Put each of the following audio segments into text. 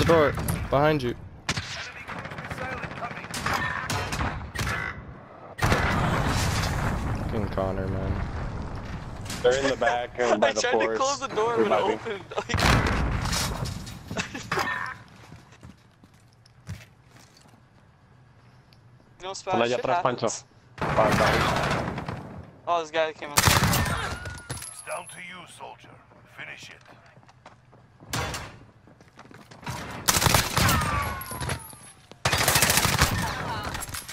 the door. Behind you. Fucking Connor, man. They're in the back and by I the tried forest. to close the door when it opened. Like, you know, allá atrás, Pancho. happens. Five down. Oh, this guy came in. It's down to you, soldier. Finish it.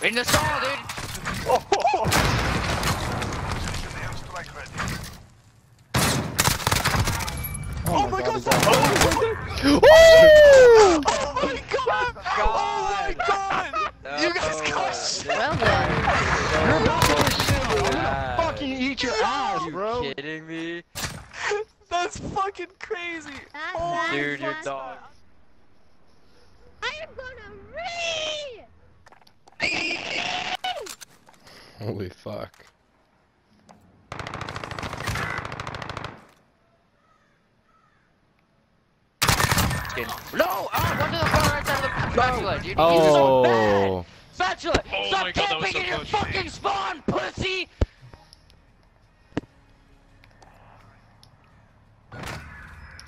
In the stall, dude. Position the airstrike ready. Oh, my god. Woo! Oh my god! Oh my god! Oh oh you guys got shit! Well done. You're about to shit, bro. Fucking eat your ass, bro You bro. kidding me? That's fucking crazy! That's oh Dude, you're dog. I am gonna read. Holy fuck. No! Oh, one to the far right side of the spatula, dude. You are so bad. Oh. Spatula! Oh Stop oh my God, camping so in your fucking spawn, pussy!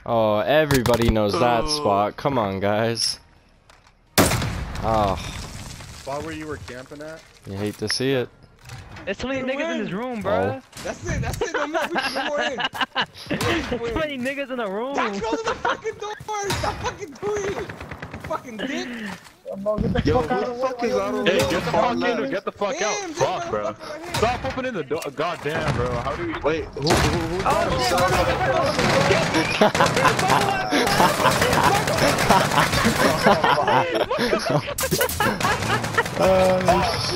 Oh, everybody knows that Oh. spot. Come on, guys. Oh, Spot where you were camping at? you hate to see it. There's so many niggas in this room, Oh. bro. That's it, that's it, I'm not pushing more in. There's so many niggas in the room. Stop closing the fucking door! Stop fucking doing it! You fucking dick! Yo, who the fuck is out of Hey, get the fuck in or get the fuck out. Fuck, bro. right. Stop opening the door. God damn, bro. How do you? Wait, who, who,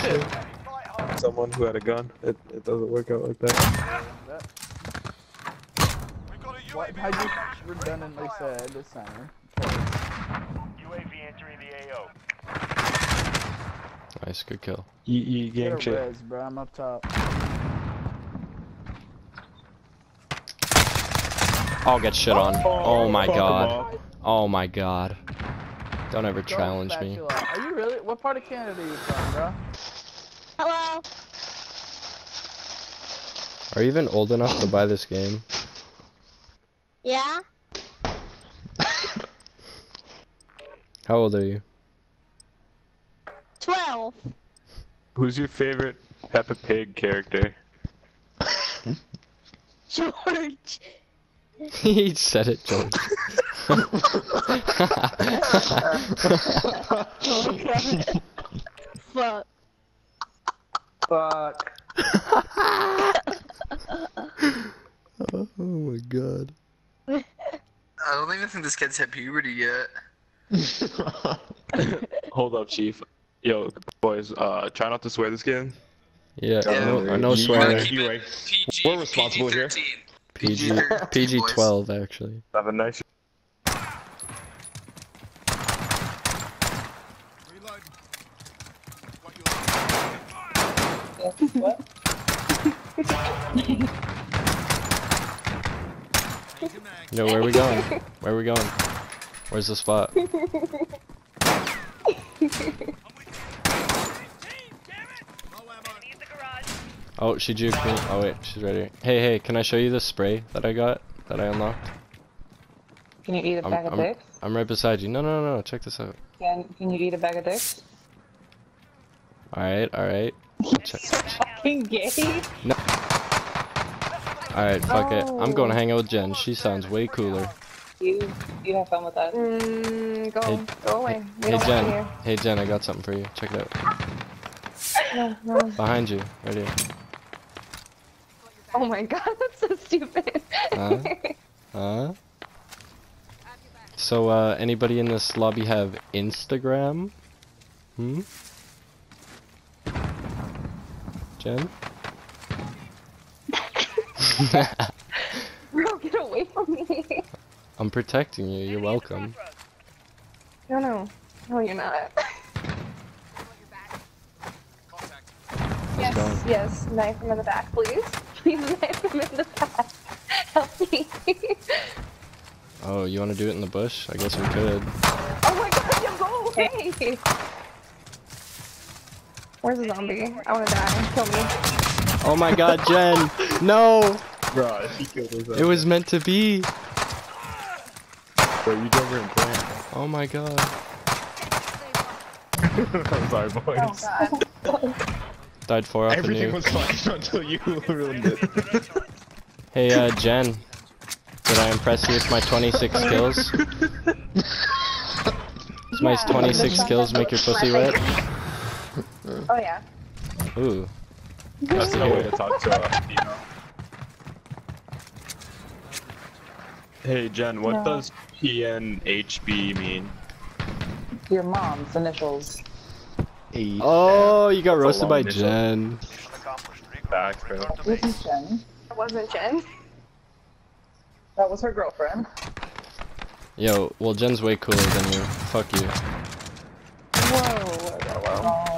who? Someone who had a gun. It, it doesn't work out like that. We got a What, UAV, I just redundantly said the center. UAV entering the AO. Nice, good kill. You, you gang Get shit. res, bro, I'm up top. I'll get shit on. Oh, oh my god. Oh my god. Don't ever Go challenge me. Are you really? What part of Canada are you from, bro? Hello. Are you even old enough to buy this game? Yeah. How old are you? Twelve. Who's your favorite Peppa Pig character? George. he said it, George. Fuck. Fuck. Oh my god. I don't even think this kid's hit puberty yet. Hold up, chief. Yo, boys, uh, try not to swear this game. Yeah, Yeah, no, no you- swearing. you- you- PG, We're responsible here. PG, PG-13, PG boys. 12 actually. Have a nice. Reload. What you Yo, where are we going? Where are we going? Where's the spot? Oh, she juked me. Oh wait, she's right here. Hey, hey, can I show you the spray that I got? That I unlocked? Can you eat a I'm, bag of I'm, dicks? I'm right beside you. No, no, no, no, check this out. Can Can you eat a bag of dicks? Alright, alright. Check. Fucking gay. Alright, fuck it. I'm going to hang out with Jen. She sounds way cooler. You You have fun with that. Mm, go. Hey- go away. We Hey Jen. Hey Jen, I got something for you. Check it out. No, no. Behind you. Right here. Oh my god, that's so stupid. Huh? Huh? So, uh, anybody in this lobby have Instagram? Hmm? Jen? Bro, get away from me. I'm protecting you, you're welcome. No, no. No, you're not. Yes, going. yes. Knife him in the back, please. Please knife him in the back. Help me. Oh, you wanna do it in the bush? I guess we could. oh my god, yo, Hey! Where's the zombie? I wanna die. Kill me. Oh my god, Jen! No! Bro, she killed herself. It was meant to be! Bro, you over and plant. Oh my god. I'm sorry, boys. Oh, Died four off Everything was fine until you ruined it. Hey, uh, Jen. Did I impress you with my 26 kills? Does my 26 kills make your pussy wet? Oh yeah. Ooh. That's no way to talk to a female. Hey Jen, what No. does PNHB mean? Your mom's initials. Oh, you got roasted by initial. Jen. Accomplished. Facts, bro. Return to This is Jen. That wasn't Jen. That was her girlfriend. Yo, well, Jen's way cooler than you. Fuck you. Whoa, whoa, whoa, whoa. Oh.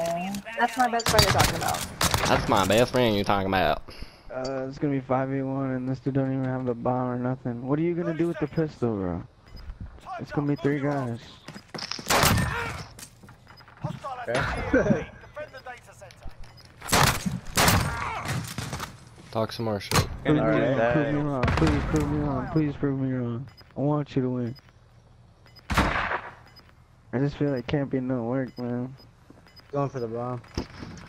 That's my best friend you're talking about. That's my best friend you're talking about. Uh, it's gonna be 5v1 and this dude don't even have the bomb or nothing. What are you gonna do with the pistol, bro? It's gonna be three guys. Hostile activity. Defend the data center. Talk some more shit. Prove, me, Alright. prove me wrong. Please prove me wrong. Please prove me wrong. I want you to win. I just feel like camping don't be no work, man. Going for the bomb.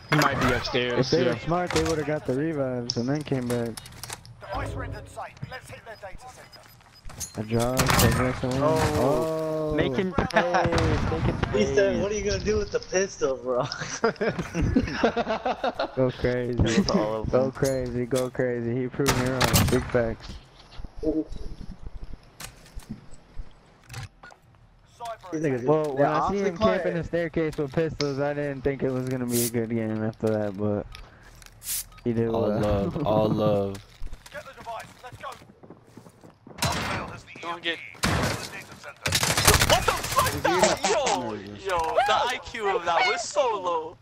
He might be upstairs. If they Yeah. were smart, they would have got the revives and then came back. Device rendered safe. Let's hit their data center. A draw, progress. Oh. Oh. Making plays, making plays. what are you gonna do with the pistol, bro? Go crazy. Go crazy, go crazy. He proved me wrong. Big facts. Well, when I see him quiet. camping the staircase with pistols, I didn't think it was gonna be a good game after that, but he did All well. love, all love. Get the device. Let's go. Hostile has the Don't get- the data center. What the fuck? Yo, yo, the IQ of that was so low.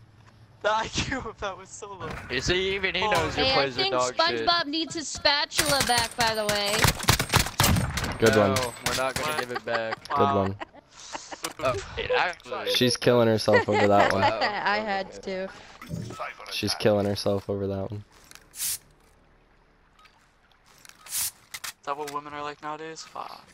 The IQ of that was so low. You see, even he oh, knows your Hey, I plays are think dog shit. SpongeBob needs his spatula back, by the way. Good no, one. we're not gonna give it back. Good one. Oh. Actually. She's killing herself over that one. I had to. She's killing herself over that one. Is that what women are like nowadays? Fuck.